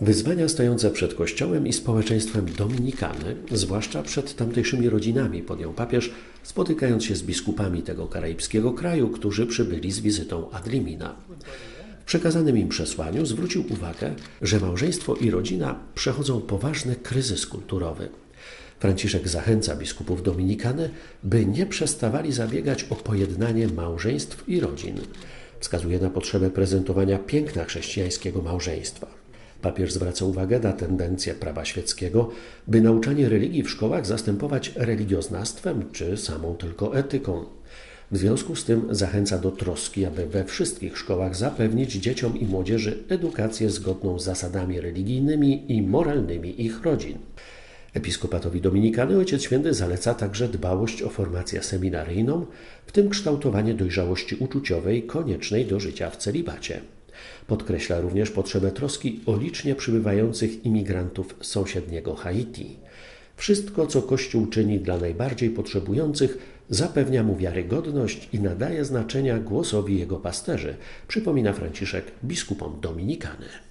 Wyzwania stojące przed Kościołem i społeczeństwem Dominikany, zwłaszcza przed tamtejszymi rodzinami, podjął papież, spotykając się z biskupami tego karaibskiego kraju, którzy przybyli z wizytą ad limina. W przekazanym im przesłaniu zwrócił uwagę, że małżeństwo i rodzina przechodzą poważny kryzys kulturowy. Franciszek zachęca biskupów Dominikany, by nie przestawali zabiegać o pojednanie małżeństw i rodzin. Wskazuje na potrzebę prezentowania piękna chrześcijańskiego małżeństwa. Papież zwraca uwagę na tendencję prawa świeckiego, by nauczanie religii w szkołach zastępować religioznawstwem czy samą tylko etyką. W związku z tym zachęca do troski, aby we wszystkich szkołach zapewnić dzieciom i młodzieży edukację zgodną z zasadami religijnymi i moralnymi ich rodzin. Episkopatowi Dominikany Ojciec Święty zaleca także dbałość o formację seminaryjną, w tym kształtowanie dojrzałości uczuciowej koniecznej do życia w celibacie. Podkreśla również potrzebę troski o licznie przybywających imigrantów z sąsiedniego Haiti. Wszystko, co Kościół czyni dla najbardziej potrzebujących, zapewnia mu wiarygodność i nadaje znaczenia głosowi jego pasterzy, przypomina Franciszek biskupom Dominikany.